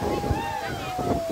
何?